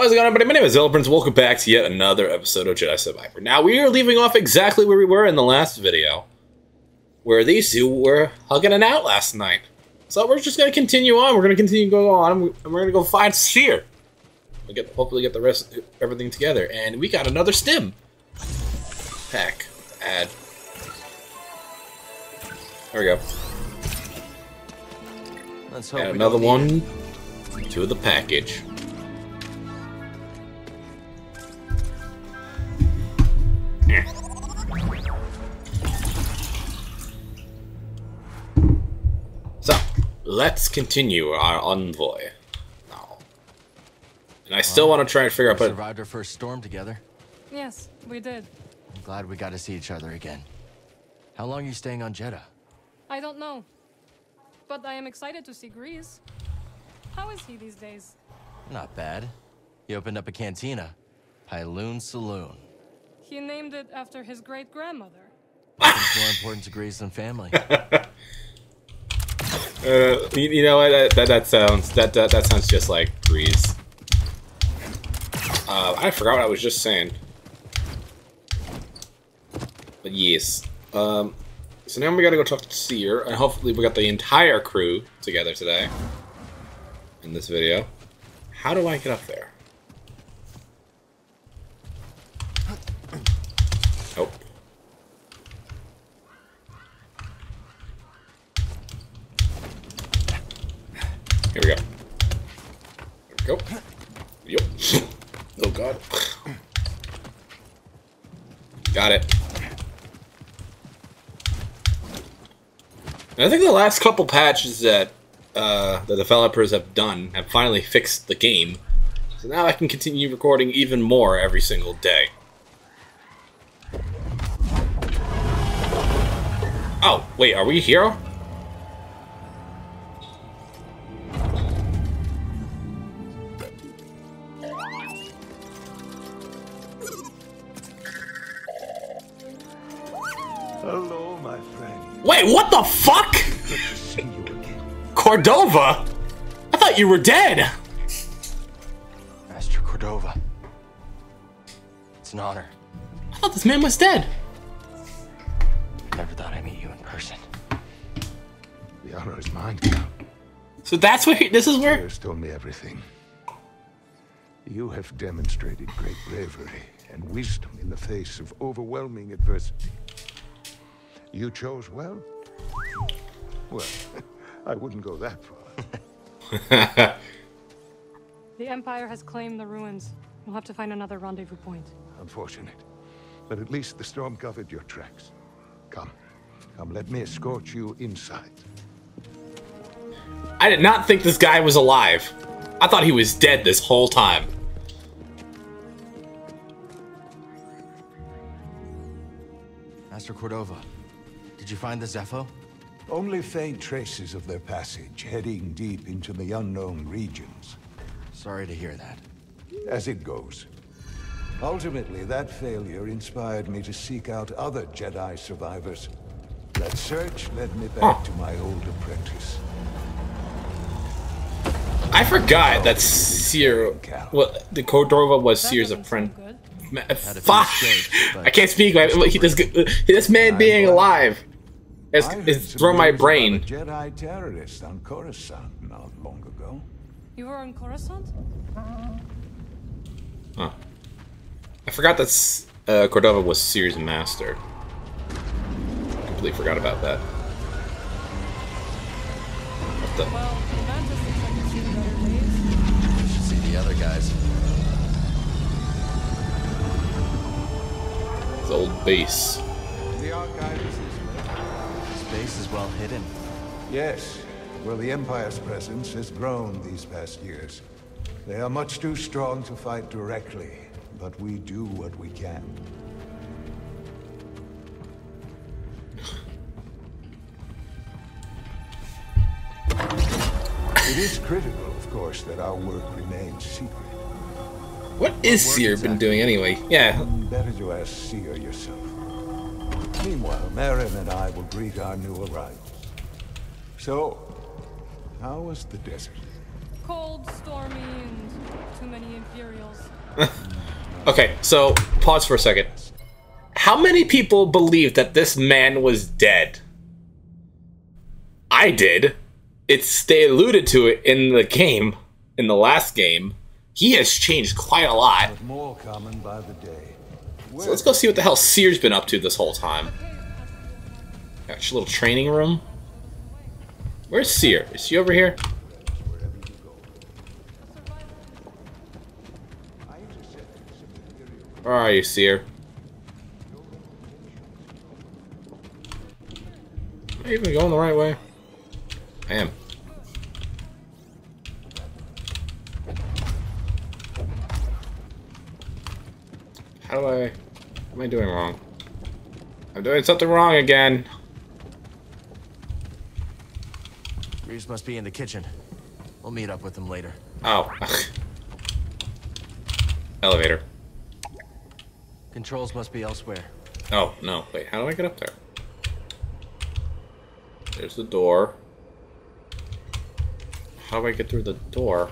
What's going on, everybody? My name is Prince. Welcome back to yet another episode of Jedi Survivor. Now, we are leaving off exactly where we were in the last video, where these two were hugging it out last night. So we're just going to continue on. We're going to continue going on, and we're going to go find Cere. We get hopefully get the rest everything together, and we got another stim pack add. There we go. Let's hope And another one to the package. So, let's continue our envoy now. And I still want to try and figure it. out, We but survived our first storm together. Yes, we did. I'm glad we got to see each other again. How long are you staying on Jedha? I don't know. But I am excited to see Greez. How is he these days? Not bad. He opened up a cantina, Pyloon Saloon. He named it after his great grandmother. Nothing's more important to Greez than family. uh, you, you know what? That, that that sounds that that, that sounds just like Breeze. Uh, I forgot what I was just saying. But yes. Um, so now we gotta go talk to Cere, and hopefully we got the entire crew together today. In this video. How do I get up there? Nope. Here we go. There we go. Yep. Oh god. Got it. And I think the last couple patches that uh, the developers have done have finally fixed the game. So now I can continue recording even more every single day. Oh, wait, are we here? What the fuck? Good to see you again. Cordova? I thought you were dead. Master Cordova. It's an honor. I thought this man was dead. Never thought I'd meet you in person. The honor is mine, Count. So that's where this is You where. has told me everything. You have demonstrated great bravery and wisdom in the face of overwhelming adversity. You chose well? Well, I wouldn't go that far. The Empire has claimed the ruins. We'll have to find another rendezvous point. Unfortunate. But at least the storm covered your tracks. Come. Come, let me escort you inside. I did not think this guy was alive. I thought he was dead this whole time. Master Cordova, did you find the Zeffo? Only faint traces of their passage, heading deep into the unknown regions. Sorry to hear that. as it goes. Ultimately, that failure inspired me to seek out other Jedi survivors. That search led me back Huh. to my old apprentice. I forgot that Cere. Well, the Cordova was That Cere's doesn't friend. sound good. Ma- Had a few Fuck! I can't speak. I- he- This, this man being alive is, I heard is some through my brain. a Jedi terrorist on Coruscant not long ago. You were on Coruscant? Huh. I forgot that uh, Cordova was Cere's master. I Completely forgot about that. What the? Well, Mantis looks like he's seen better days. You should see the other guys. His old base. The archive is this way. Space is well hidden. Yes. Well, the Empire's presence has grown these past years. They are much too strong to fight directly, but we do what we can. It is critical, of course, that our work remains secret. What is Cere been doing anyway? Yeah, Better to ask Cere yourself. Meanwhile, Merrin and I will greet our new arrivals. So, how was the desert? Cold, stormy, and too many many Imperials. Okay, so pause for a second. How many people believe that this man was dead? I did. It's they alluded to it in the game, in the last game. He has changed quite a lot. More coming by the day. So let's go see what the hell Cere's been up to this whole time. Got your little training room. Where's Cere? Is she over here? Where are you, Cere? Am I even going the right way? I am. How do I... What am I doing wrong? I'm doing something wrong again. Reeves must be in the kitchen. We'll meet up with him later. Oh. Elevator. Controls must be elsewhere. Oh, no. Wait, how do I get up there? There's the door. How do I get through the door?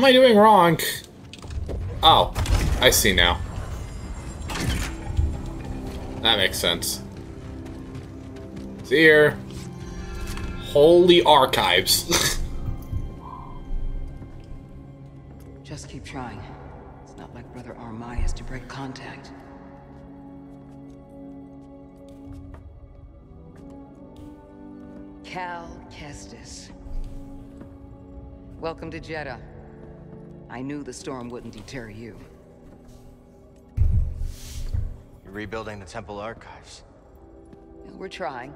Am I doing wrong? Oh, I see now. That makes sense. See here. Holy archives. Just keep trying. It's not like Brother Armai is to break contact. Cal Kestis. Welcome to Jedha. I knew the storm wouldn't deter you. You're rebuilding the temple archives. We're trying.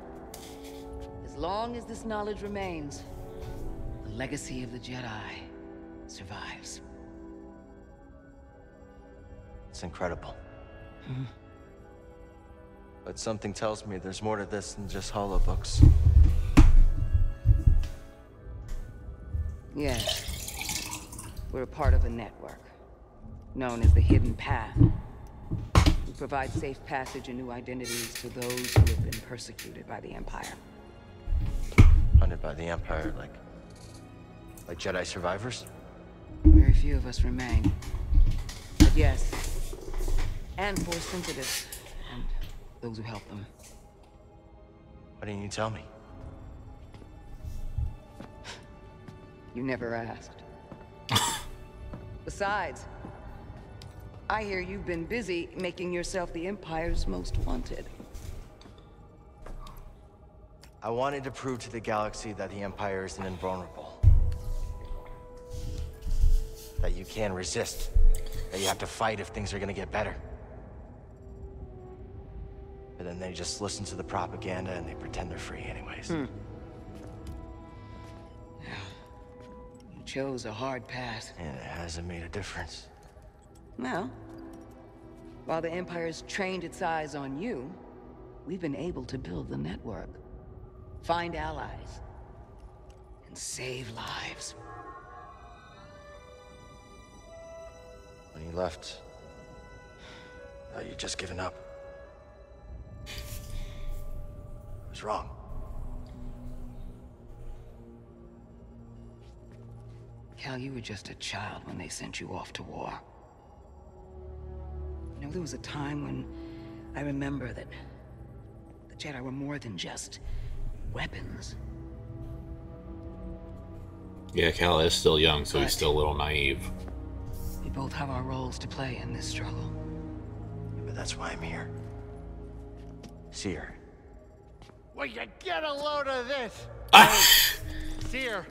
As long as this knowledge remains, the legacy of the Jedi survives. It's incredible. Mm-hmm. But something tells me there's more to this than just holobooks. Yes. We're a part of a network, known as the Hidden Path. We provide safe passage and new identities to those who have been persecuted by the Empire. Hunted by the Empire, like... Like Jedi survivors? Very few of us remain. But yes, and Force sensitives, and those who help them. Why didn't you tell me? You never asked. Besides, I hear you've been busy making yourself the Empire's most wanted. I wanted to prove to the galaxy that the Empire isn't invulnerable. That you can resist. That you have to fight if things are gonna get better. But then they just listen to the propaganda and they pretend they're free anyways. You chose a hard path. And it hasn't made a difference. Well, while the Empire's trained its eyes on you, we've been able to build the network, find allies, and save lives. When you left, I thought you'd just given up. I was wrong. Cal, you were just a child when they sent you off to war. You know, there was a time when I remember that the Jedi were more than just weapons. Yeah, Cal is still young, so he's still a little naive. We both have our roles to play in this struggle. But that's why I'm here. Cere. Will you get a load of this? Ah! Cere,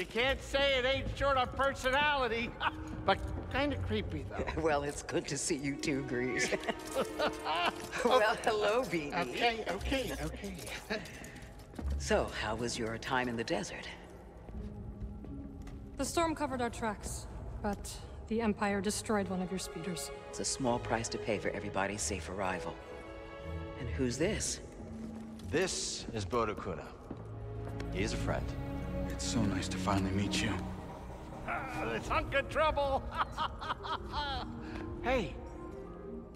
you can't say it ain't short of personality, but kind of creepy though. Well, it's good to see you too, Greez. well, hello, BD. Okay, okay, okay. So, how was your time in the desert? The storm covered our tracks, but the Empire destroyed one of your speeders. It's a small price to pay for everybody's safe arrival. And who's this? This is Bode Akuna. He's a friend. It's so nice to finally meet you. Uh, this hunk of trouble. hey,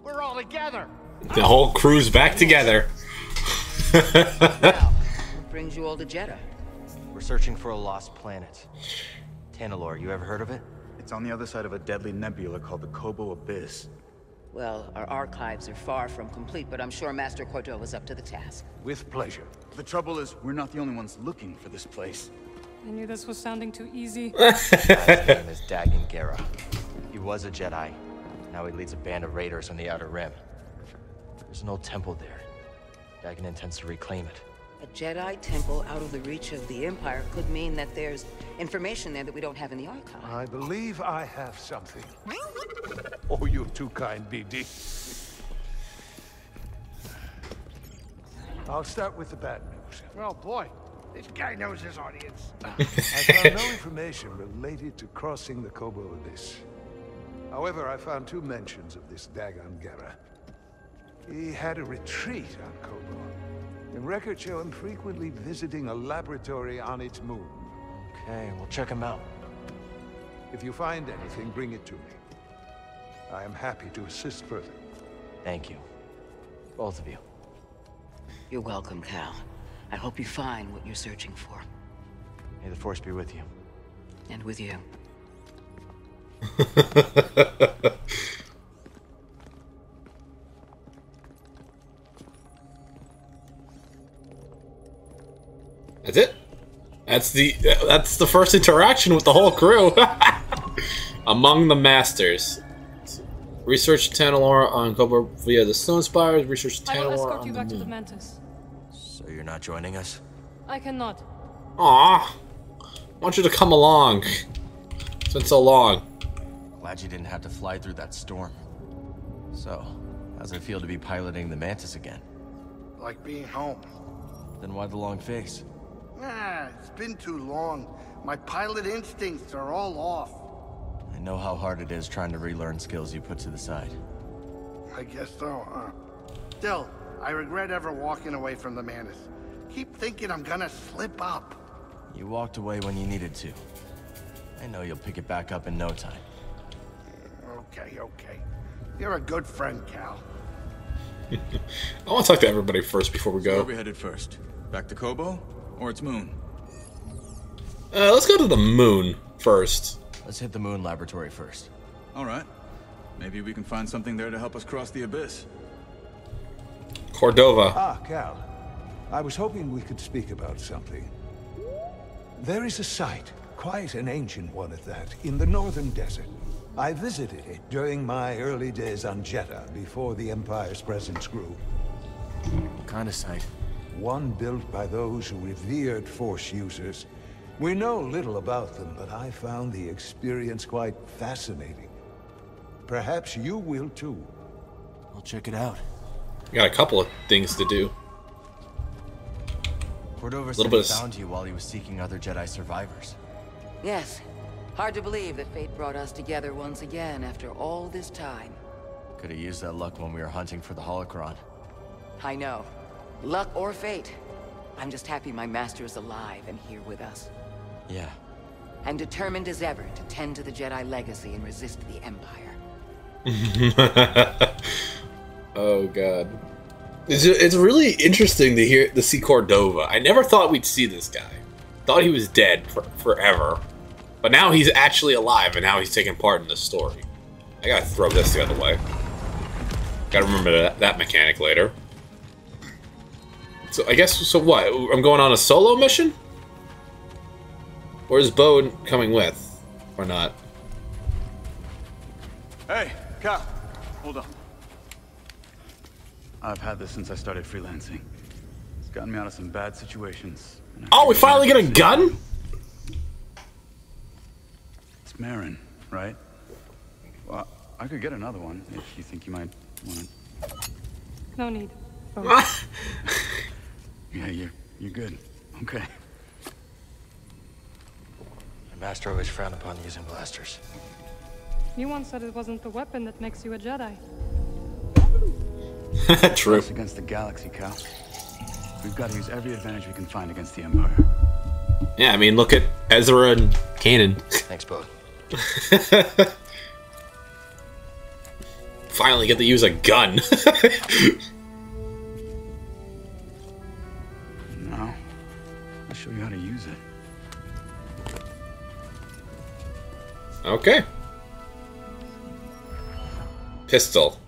we're all together. The whole crew's back together. What brings you all to Jedha? We're searching for a lost planet. Tanalorr, you ever heard of it? It's on the other side of a deadly nebula called the Koboh Abyss. Well, our archives are far from complete, but I'm sure Master Cordova's up to the task. With pleasure. The trouble is, we're not the only ones looking for this place. I knew this was sounding too easy. His name is Dagan Gera. He was a Jedi. Now he leads a band of raiders on the Outer Rim. There's an old temple there. Dagan intends to reclaim it. A Jedi temple out of the reach of the Empire could mean that there's information there that we don't have in the archive. I believe I have something. Oh, you're too kind, BD. I'll start with the bad news. Oh boy, this guy knows his audience. I found no information related to crossing the Koboh Abyss. However, I found two mentions of this Dagan Gera. He had a retreat on Koboh, and records show him frequently visiting a laboratory on its moon. Okay, we'll check him out. If you find anything, bring it to me. I am happy to assist further. Thank you. Both of you. You're welcome, Cal. I hope you find what you're searching for. May the Force be with you. And with you. That's it. That's the that's the first interaction with the whole crew. Among the masters. Research Tanalorr on Koboh via the Stone Spires. Research I will escort on you the back to the moon. Mantis. So you're not joining us? I cannot. Aw, I want you to come along. It's been so long. Glad you didn't have to fly through that storm. So, how's it feel to be piloting the Mantis again? like being home. Then why the long face? Ah, it's been too long. My pilot instincts are all off. I know how hard it is trying to relearn skills you put to the side. I guess so, huh? Still, I regret ever walking away from the Mantis. Keep thinking I'm gonna slip up. You walked away when you needed to. I know you'll pick it back up in no time. Okay, okay. You're a good friend, Cal. I want to talk to everybody first before we Where are go. we headed first? Back to Koboh? Or its moon? Uh, let's go to the moon first. Let's hit the moon laboratory first. Alright. Maybe we can find something there to help us cross the abyss. Cordova. Ah, Cal. I was hoping we could speak about something. There is a site, quite an ancient one at that, in the northern desert. I visited it during my early days on Jedha, before the Empire's presence grew. What kind of site? One built by those who revered Force users. We know little about them, but I found the experience quite fascinating. Perhaps you will too. I'll check it out. Got a couple of things to do. Cordova Little said bit he of found you while he was seeking other Jedi survivors. Yes. Hard to believe that fate brought us together once again after all this time. Could have used that luck when we were hunting for the holocron. I know. Luck or fate. I'm just happy my master is alive and here with us. Yeah. And determined as ever to tend to the Jedi legacy and resist the Empire. Oh god. It's, it's really interesting to hear to see Cordova. I never thought we'd see this guy. Thought he was dead for, forever. But now he's actually alive and now he's taking part in the story. I gotta throw this the other way. Gotta remember that, that mechanic later. So I guess so what? I'm going on a solo mission? Or is Bo coming with? Or not? Hey, Cal! Hold on. I've had this since I started freelancing. It's gotten me out of some bad situations. Oh, we finally get a I'd- gun? It's Merrin, right? Well, I could get another one if you think you might want it. No need. Yeah, you're, you're good. Okay. My master always frowned upon using blasters. You once said it wasn't the weapon that makes you a Jedi. True. Us against the galaxy, Cal. We've got to use every advantage we can find against the Empire. Yeah, I mean, look at Ezra and Kanan. Thanks, Bo. finally get to use a gun. No. I'll show you how to use it. okay. Pistol.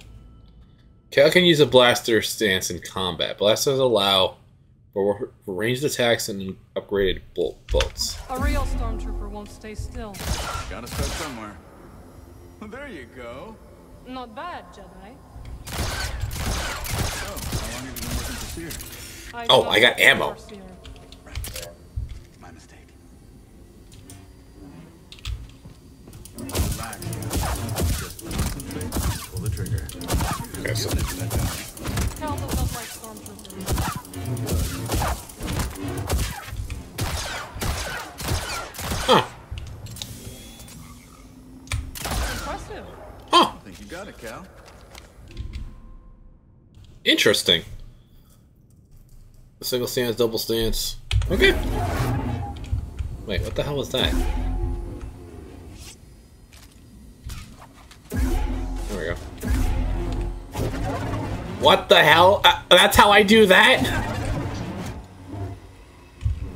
Cal can use a blaster stance in combat. Blasters allow for for ranged attacks and upgraded bolt bolts. A real stormtrooper won't stay still. Gotta start somewhere. Well, there you go. Not bad, Jedi. Oh, how long have you been working for Cere? Oh, I got ammo. Overseer. My mistake. Relax. The trigger. I think you got it, Cal. Interesting. Single stance, double stance. Okay. Wait, what the hell was that? What the hell? Uh, that's how I do that?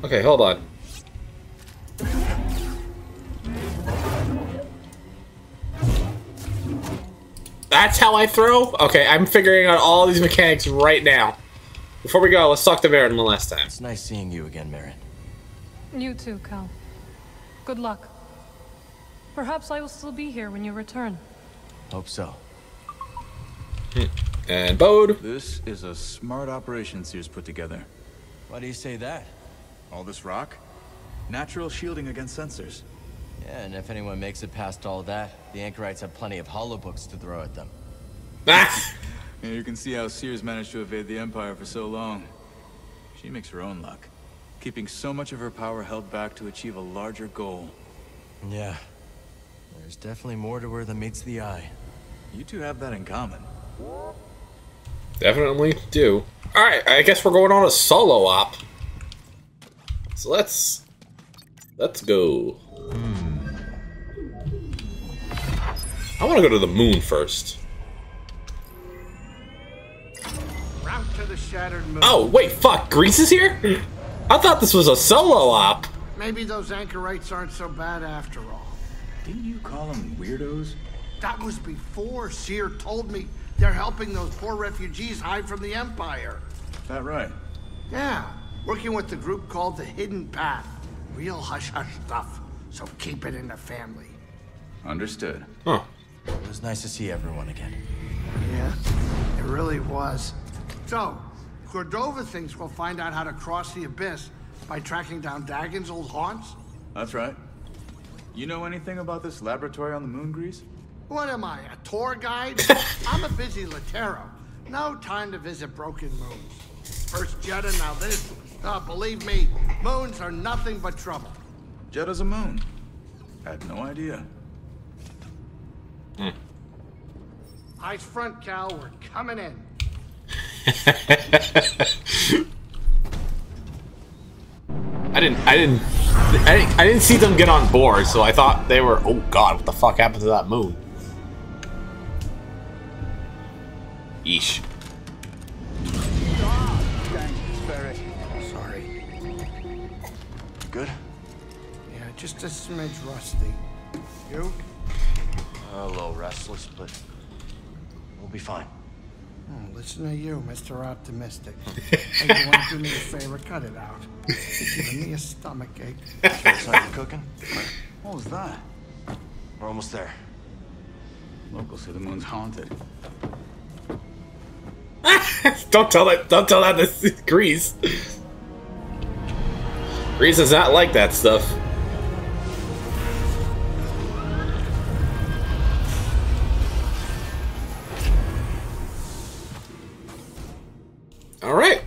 Okay, hold on. That's how I throw? Okay, I'm figuring out all these mechanics right now. Before we go, let's talk to Baron one last time. It's nice seeing you again, Merrin. You too, Cal. Good luck. Perhaps I will still be here when you return. Hope so. And Bode. This is a smart operation Cere's put together. Why do you say that? All this rock? Natural shielding against sensors. Yeah, and if anyone makes it past all that, the Anchorites have plenty of holobooks to throw at them. Ah! Yeah, you can see how Cere's managed to evade the Empire for so long. She makes her own luck, keeping so much of her power held back to achieve a larger goal. Yeah. There's definitely more to her than meets the eye. You two have that in common. Definitely do. Alright, I guess we're going on a solo op. So let's... Let's go. Hmm. I want to go to the moon first. Route to the shattered moon. Oh, wait, fuck. Greez is here? I thought this was a solo op. Maybe those anchorites aren't so bad after all. Didn't you call them weirdos? That was before Cere told me they're helping those poor refugees hide from the Empire. Is that right? Yeah, working with the group called the Hidden Path. Real hush-hush stuff, so keep it in the family. Understood. Huh. It was nice to see everyone again. Yeah, it really was. So, Cordova thinks we'll find out how to cross the Abyss by tracking down Dagan's old haunts? That's right. You know anything about this laboratory on the moon, Greez? What am I, a tour guide? I'm a busy Latero. No time to visit broken moons. First Jedha, now this. Ah, believe me, moons are nothing but trouble. Jedha's a moon. Had no idea. Hmm. Eyes front, Cal, we're coming in. I didn't, I didn't, I didn't, I didn't see them get on board, so I thought they were. Oh God, what the fuck happened to that moon? Yeesh. Sorry. Good? Yeah, just a smidge rusty. You? A little restless, but we'll be fine. Oh, listen to you, Mr. Optimistic. hey, you want to do me a favor? Cut it out. You're giving me a stomach ache. Sure it's not you cooking? What was that? We're almost there. Locals say the moon's haunted. don't tell that. Don't tell that to Greez. Greez does not like that stuff. All right.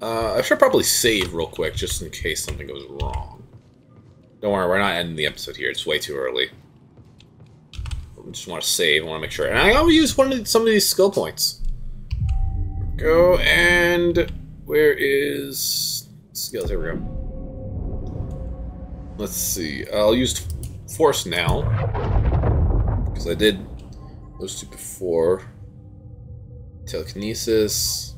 Uh, I should probably save real quick just in case something goes wrong. Don't worry, we're not ending the episode here. It's way too early. I just want to save. I want to make sure. And I always use one of some of these skill points. Go and where is skills? Here we go. Let's see. I'll use force now because I did Those two before. Telekinesis.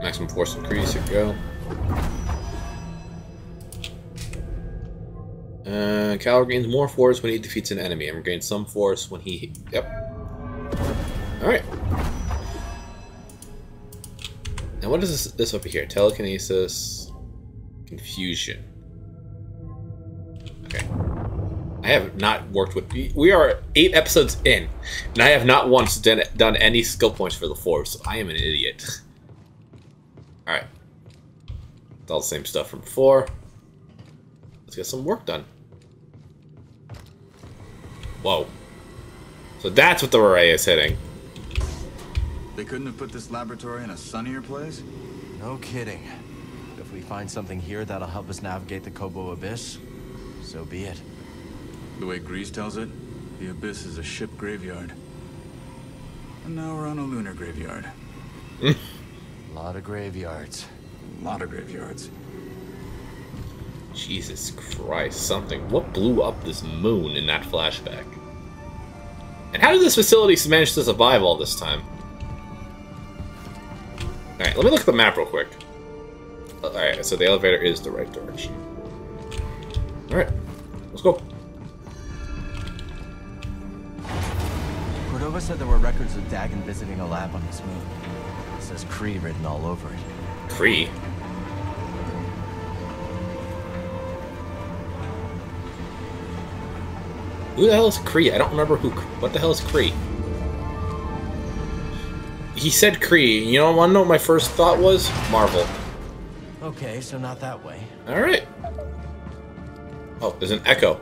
Maximum force increase, here we go. Uh, Cal gains more force when he defeats an enemy and regains some force when he... Yep. Alright. Now what is this, this over here? Telekinesis... Confusion. Okay. I have not worked with... We are eight episodes in, and I have not once done, done any skill points for the Force. So I am an idiot. Alright. It's all the same stuff from before. Let's get some work done. Whoa. So that's what the array is hitting. They couldn't have put this laboratory in a sunnier place? No kidding. If we find something here that'll help us navigate the Koboh Abyss, so be it. The way Greez tells it, the Abyss is a ship graveyard. And now we're on a lunar graveyard. a lot of graveyards. A lot of graveyards. Jesus Christ, something. What blew up this moon in that flashback? And how did this facility manage to survive all this time? Alright, let me look at the map real quick. Alright, so the elevator is the right direction. Alright, let's go. Cordova said there were records of Dagan visiting a lab on this moon. It says Khri written all over it. Kree? Who the hell is Kree? I don't remember who. What the hell is Kree? He said Kree. You know, I want to know what my first thought was? Marvel. Okay, so not that way. Alright. Oh, there's an echo.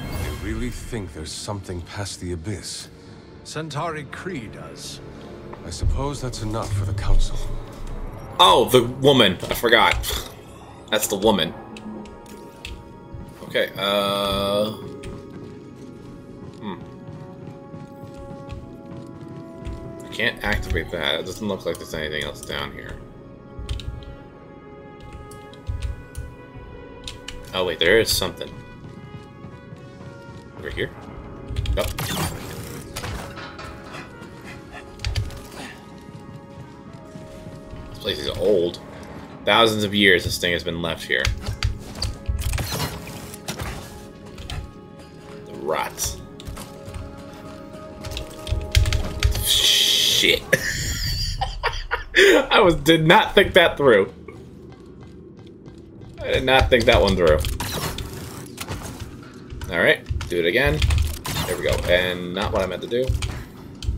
I really think there's something past the abyss. Santari Khri does. I suppose that's enough for the Council. Oh, the woman. I forgot. That's the woman. Okay, uh... can't activate that. It doesn't look like there's anything else down here. Oh wait, there is something. Over here? This place is old. Thousands of years this thing has been left here. Shit. I was did not think that through. I did not think that one through. Alright, do it again. There we go. And not what I meant to do.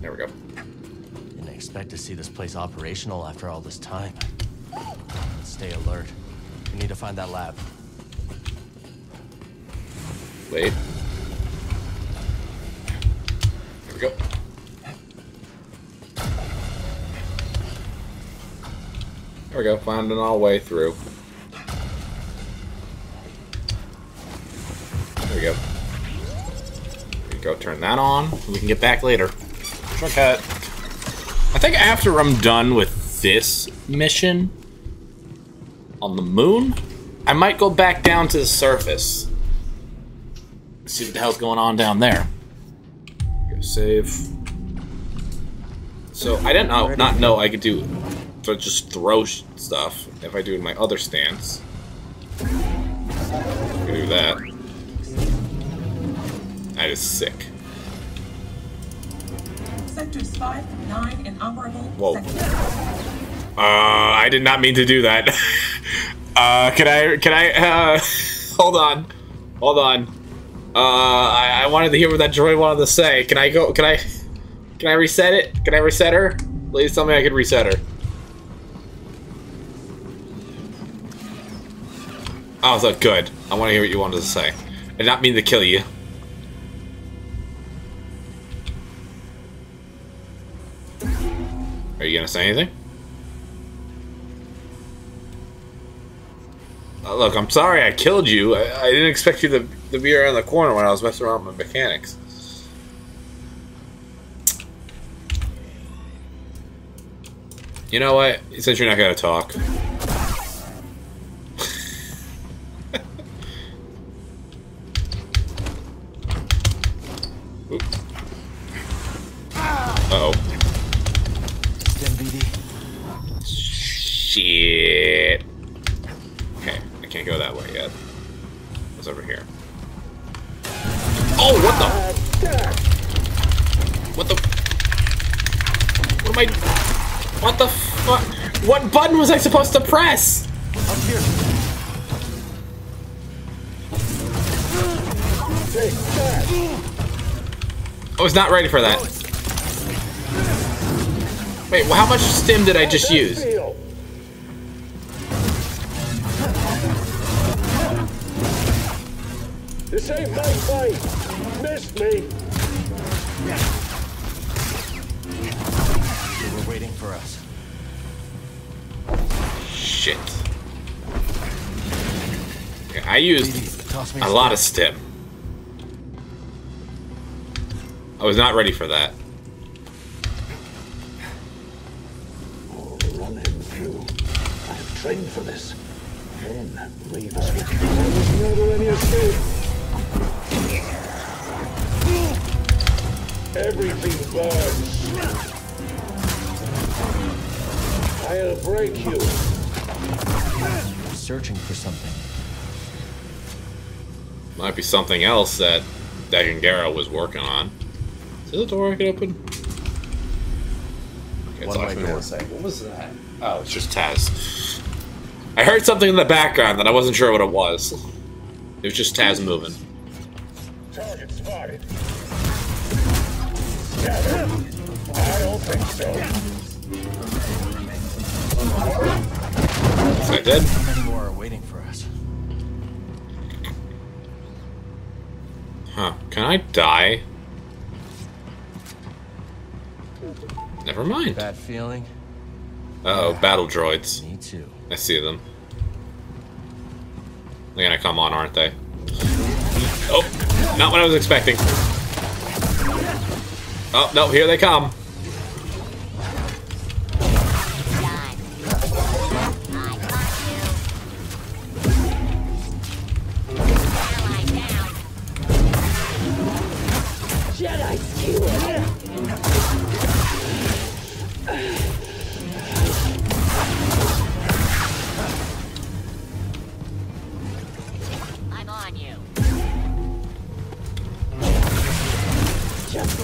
There we go. Didn't expect to see this place operational after all this time. Let's stay alert. We need to find that lab. Wait. There we go. There we go, finding our way through. There we go. There we go, turn that on. We can get back later. Shortcut. I think after I'm done with this mission on the moon, I might go back down to the surface. See what the hell's going on down there. Go save. So I didn't know, not know I could do, so just throw stuff if I do in my other stance. I do that. That is sick. Sectors 5 and 9 inoperable. Whoa. Uh, I did not mean to do that. uh, can I, can I, uh, hold on. Hold on. Uh, I, I wanted to hear what that droid wanted to say. Can I go, can I, can I reset it? Can I reset her? Please tell me I can reset her. Oh, so good. I want to hear what you wanted to say. I did not mean to kill you. Are you gonna say anything? Uh, look, I'm sorry I killed you. I, I didn't expect you to, to be around the corner when I was messing around with my mechanics. You know what? Since you're not gonna talk. I supposed to press? Here. I was not ready for that. Wait, well, how much stim did I just use? Used a lot of stim. I was not ready for that. Oh, run him through. I've trained for this. Then leave us with you. There was escape. Everything burns. I'll break you. Searching for something. Might be something else that Dagan Gera was working on. Is there a door I can open? Okay, One-way talk to me door. one. What was that? Oh, it's just Taz. I heard something in the background that I wasn't sure what it was. It was just Taz moving. Target spotted. Gather. I don't think so. Is that dead? Huh. Can I die? Never mind. Bad feeling? Uh oh, battle droids. Me too. I see them. They're gonna come on, aren't they? Oh, not what I was expecting. Oh, no, here they come.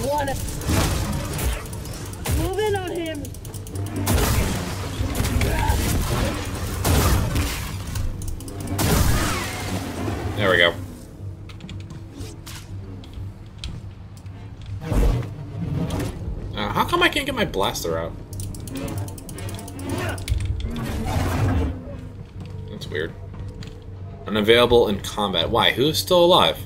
Wanna move in on him. There we go. Uh, how come I can't get my blaster out? That's weird. Unavailable in combat. Why? Who's still alive?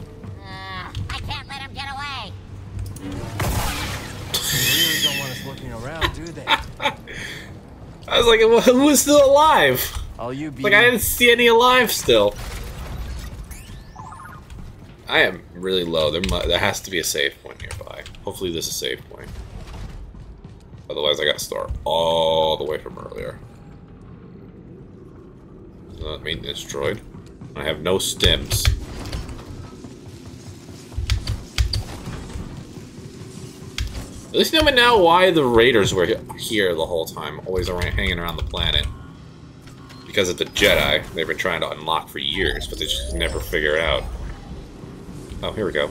Was like, who is still alive? All you be Like, I didn't see any alive still. I am really low. There, mu there has to be a save point nearby. Hopefully, this is a save point. Otherwise, I gotta start all the way from earlier. Uh, maintenance droid. I have no stems. At least know now why the raiders were here the whole time, always around, hanging around the planet. Because of the Jedi, they've been trying to unlock for years, but they just never figure it out. Oh, here we go.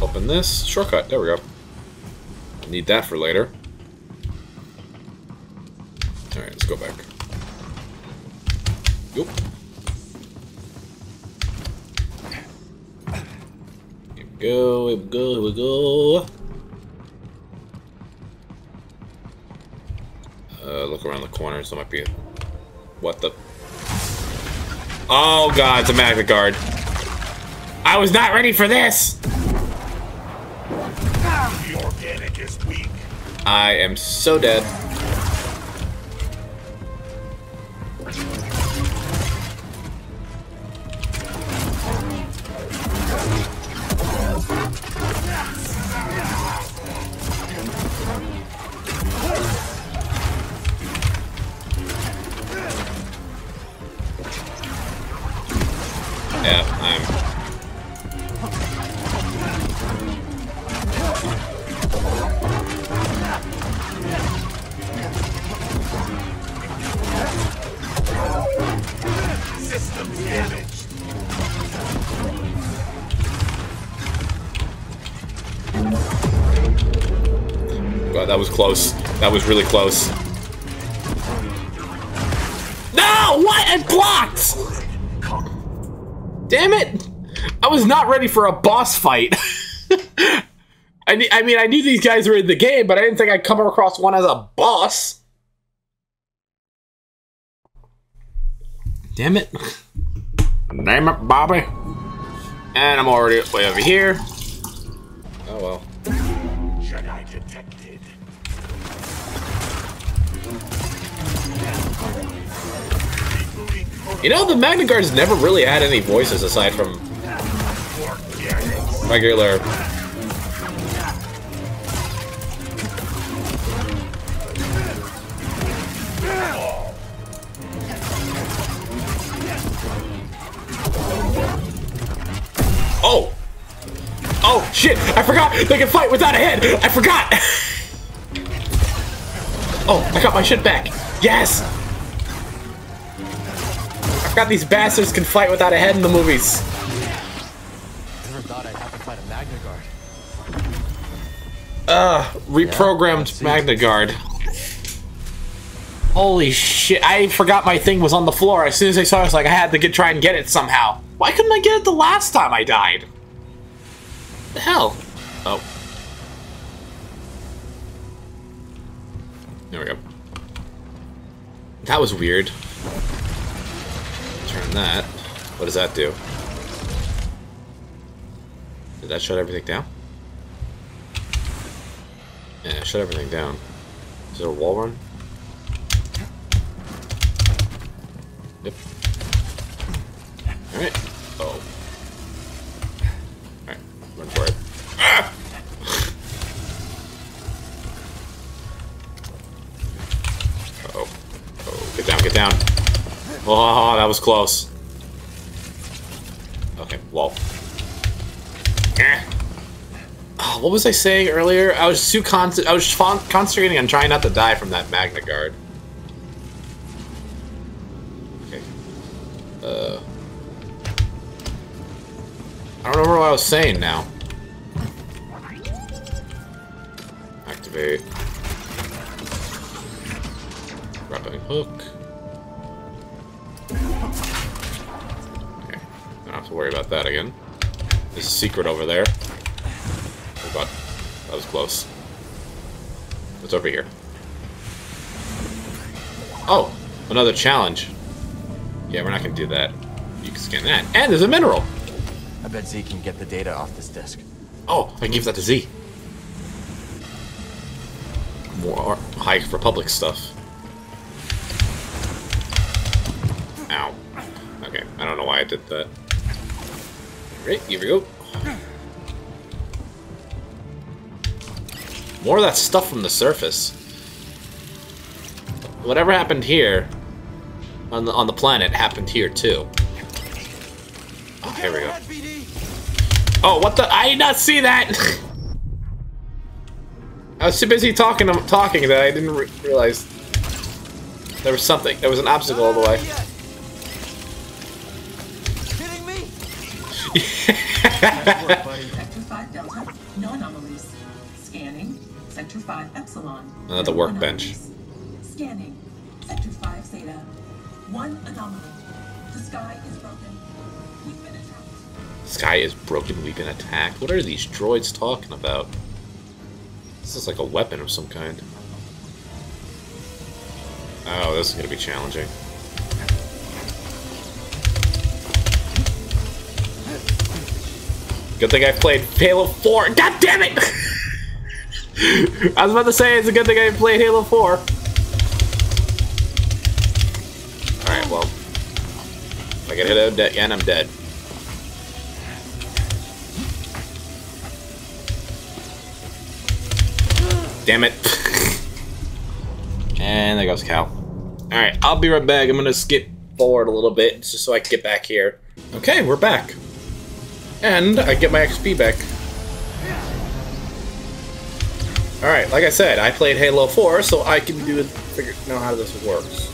Open this. Shortcut. There we go. Need that for later. Alright, let's go back. Yup. Here we go, here we go, here we go. Uh, look around the corners. There might be a... What the... Oh god, it's a Magna Guard. I was not ready for this! The organic is weak. I am so dead. Was close. That was really close. No! What? It blocked! Damn it! I was not ready for a boss fight. I, I mean, I knew these guys were in the game, but I didn't think I'd come across one as a boss. Damn it. Damn it, Bobby. And I'm already way over here. Oh well. Jedi You know, the Magna Guards never really had any voices aside from regular. Oh! Oh, shit! I forgot! They can fight without a head! I forgot! Oh, I got my shit back! Yes! I forgot these bastards can fight without a head in the movies. Never thought I'd have to fight a Magna Guard. Uh, reprogrammed Magna Guard. Holy shit, I forgot my thing was on the floor. As soon as I saw it, I was like, I had to get try and get it somehow. Why couldn't I get it the last time I died? The hell? Oh. There we go. That was weird. Turn that. What does that do? Did that shut everything down? Yeah, shut everything down. Is there a wall run? Yep. Alright. Oh. Oh, that was close. Okay, wall. Eh. Oh, what was I saying earlier? I was too con I was concentrating on trying not to die from that Magna Guard. Okay. Uh. I don't remember what I was saying now. Secret over there. Oh god. That was close. What's over here? Oh! Another challenge. Yeah, we're not gonna do that. You can scan that. And there's a mineral! I bet Zee can get the data off this disk. Oh, I can give that to Zee. More High Republic stuff. Ow. Okay, I don't know why I did that. Right, here we go. More of that stuff from the surface. Whatever happened here on the on the planet happened here too. Oh, here we go. Oh, what the? I did not see that. I was too busy talking talking that I didn't re realize there was something. There was an obstacle all the way. Kidding me? Sector 5 Epsilon. Ah, Another no workbench. Scanning. Sector 5 Zeta. One anomaly. The sky is broken. We've been attacked. Sky is broken. We've been attacked. What are these droids talking about? This is like a weapon of some kind. Oh, this is gonna be challenging. Good thing I played Halo 4. God damn it! I was about to say it's a good thing I played Halo 4. Alright, well. If I get hit again, I'm dead. Damn it. and there goes Cal. Alright, I'll be right back. I'm gonna skip forward a little bit just so I can get back here. Okay, we're back. And I get my XP back. Alright, like I said, I played Halo 4, so I can do figure know how this works.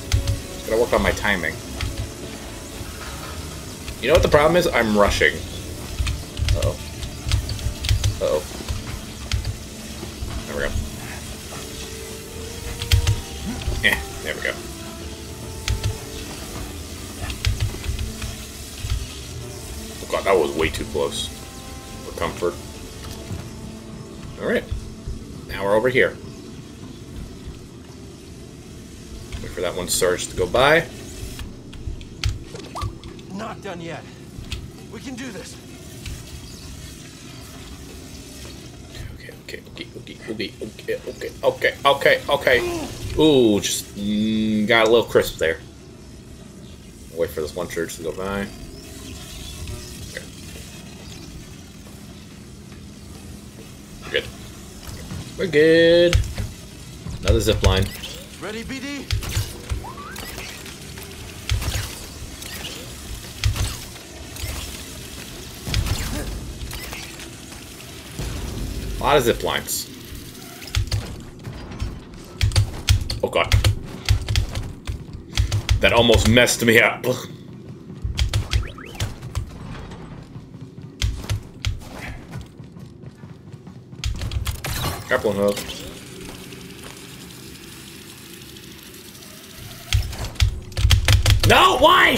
Gotta work on my timing. You know what the problem is? I'm rushing. Uh oh uh oh There we go. Yeah, there we go. Oh god, that was way too close. For comfort. Alright. Now we're over here. Wait for that one surge to go by. Not done yet. We can do this. Okay, okay, okay, okay, okay, okay, okay, okay, okay. Ooh, just mm, got a little crisp there. Wait for this one surge to go by. We're good. Another zip line. Ready, BD? A lot of zip lines. Oh god. That almost messed me up. Grappling hook. No, why?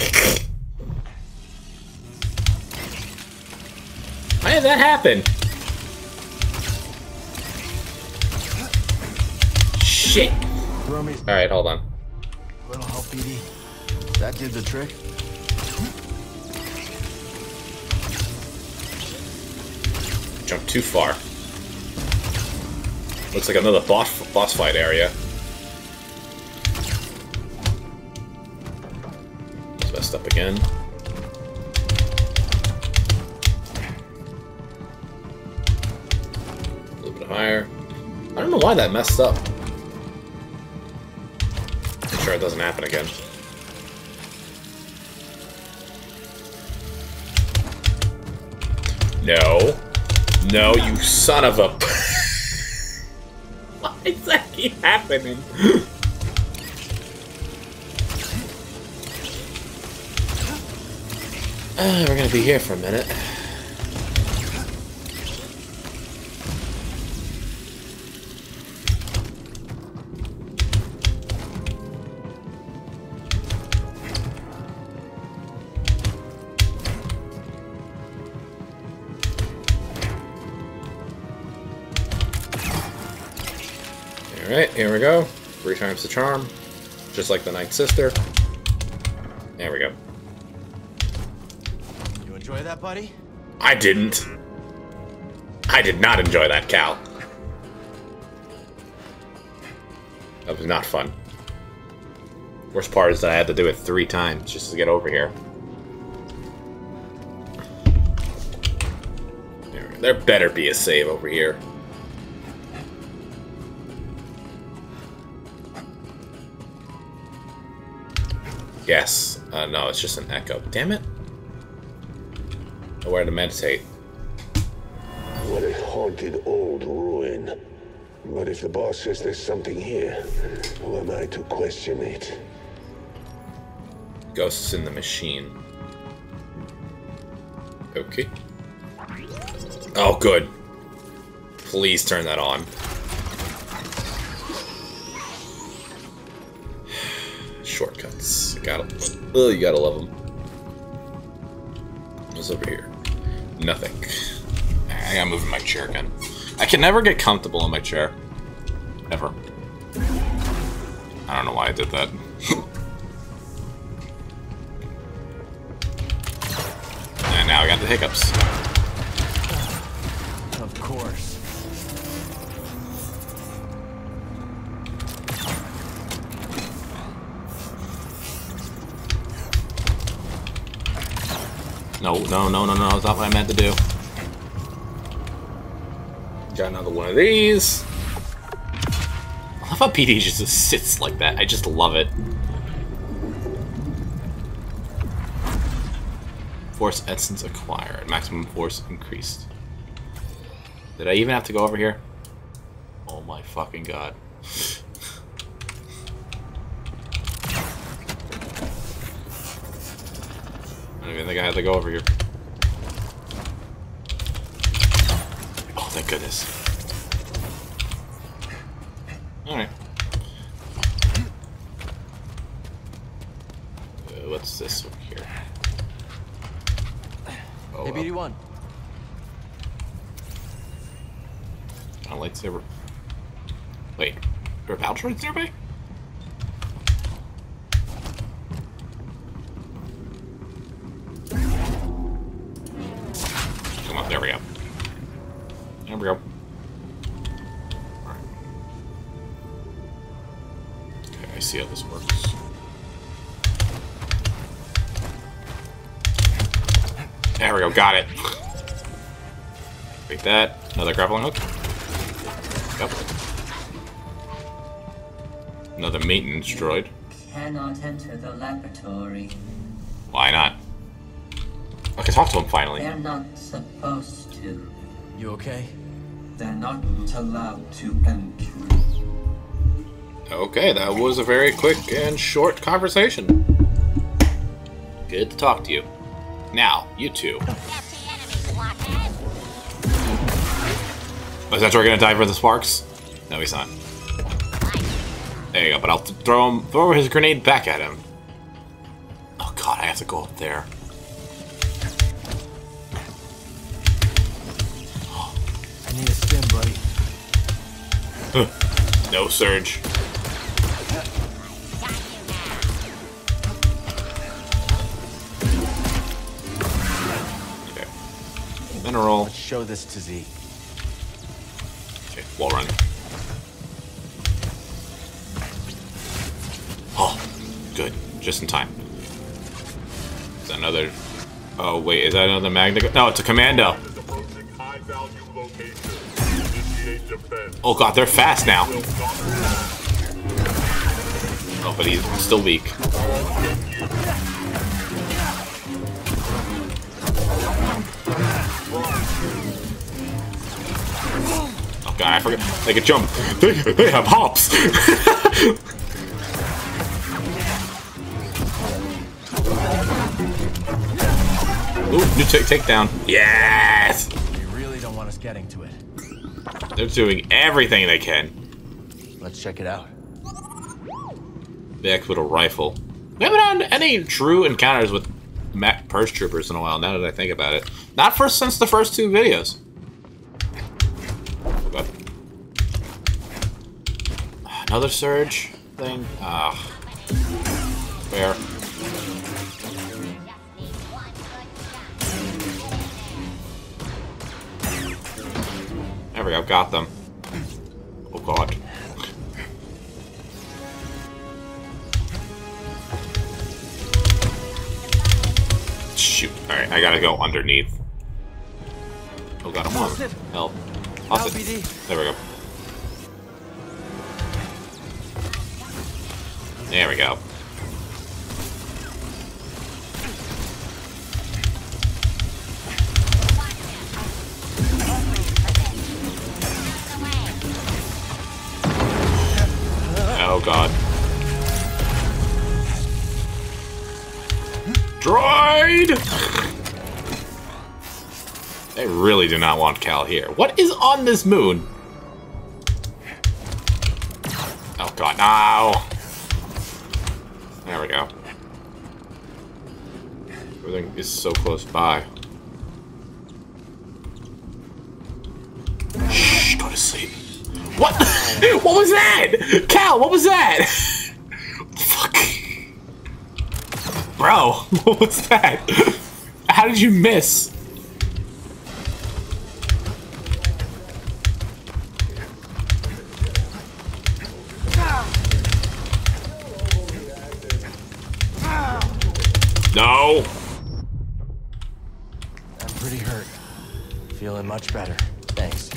Why did that happen? Shit. Alright, hold on. Little help, BD. That did the trick. Jump too far. Looks like another boss boss fight area. It's messed up again. A little bit higher. I don't know why that messed up. Make sure it doesn't happen again. No. No, you son of a... Does that keep happening? Uh, we're gonna be here for a minute. The charm. Just like the Night Sister. There we go. You enjoy that, buddy? I didn't. I did not enjoy that, Cal. That was not fun. Worst part is that I had to do it three times just to get over here. There, there better be a save over here. Yes. Uh, no, it's just an echo. Damn it. Nowhere to meditate. What a haunted old ruin. But if the boss says there's something here, who am I to question it? Ghosts in the machine. Okay. Oh, good. Please turn that on. Gotta. Oh, you gotta love them. What's over here? Nothing. I gotta move my chair again. I can never get comfortable in my chair. Ever. I don't know why I did that. and now I got the hiccups. No, no, no, no, no, that's not what I meant to do. Got another one of these. I love how BD just sits like that. I just love it. Force essence acquired. Maximum force increased. Did I even have to go over here? Oh my fucking god. I don't even think I had to go over here. Got it. Take that. Another grappling hook. Yep. Another maintenance droid. Cannot enter the laboratory. Why not? I can talk to him finally. They're not supposed to. You okay? They're not allowed to enter. Okay, that was a very quick and short conversation. Good to talk to you. Now, you two. Oh, is that droid gonna die for the sparks? No, he's not. There you go, but I'll th- throw him throw his grenade back at him. Oh god, I have to go up there. I need a stim, buddy. no surge. Mineral. Let's show this to Zee. Okay, wall run. Oh, good. Just in time. Is that another... Oh, wait, is that another Magna... No, it's a Commando. Oh god, they're fast now. Oh, but he's still weak. God, I forgot. They can jump. They, they have hops. Ooh, new take takedown. Yes! You really don't want us getting to it. They're doing everything they can. Let's check it out. Back with a rifle. We haven't had any true encounters with Mac Purge Troopers in a while, now that I think about it. Not for since the first two videos. Oh, God. Another surge thing? Ah. Where? There we go, got them. Oh god. Shoot. Alright, I gotta go underneath. Oh god, I'm on. Help. Off it. There we go. There we go. Oh god. Droid! They really do not want Cal here. What is on this moon? Oh god, no! There we go. Everything is so close by. Shh, go to sleep. What? what was that? Cal, what was that? Fuck. Bro, what was that? How did you miss? No. I'm pretty hurt. Feeling much better. Thanks.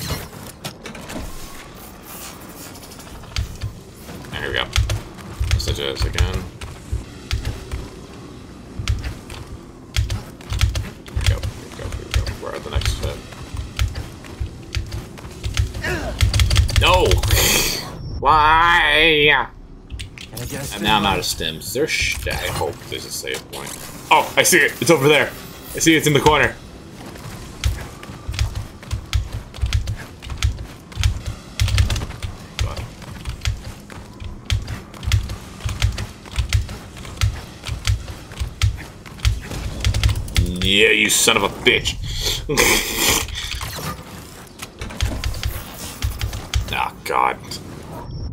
There we go. Such as again. Here we go. Go. Go. Where are the next? No! Why? And now I'm out of stims. Is there sh I hope there's a save point. Oh, I see it. It's over there. I see it's in the corner. Yeah, you son of a bitch. oh, God.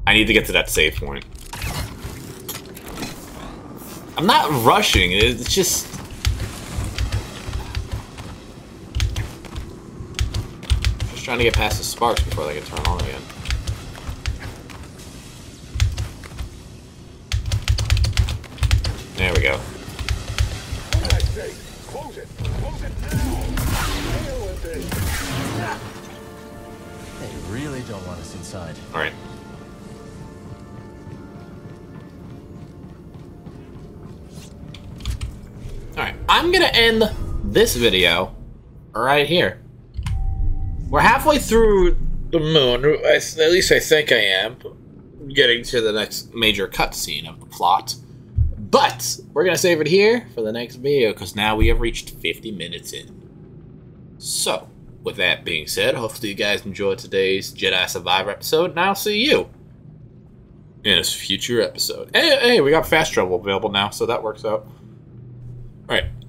I need to get to that save point. I'm not rushing, it's just... Just trying to get past the sparks before they can turn on again. There we go. They really don't want us inside. Alright. I'm gonna end this video right here. We're halfway through the moon, at least I think I am, getting to the next major cutscene of the plot. But we're gonna save it here for the next video because now we have reached 50 minutes in. So, with that being said, hopefully you guys enjoyed today's Jedi Survivor episode, and I'll see you in a future episode. Hey, hey, we got fast travel available now, so that works out. Alright,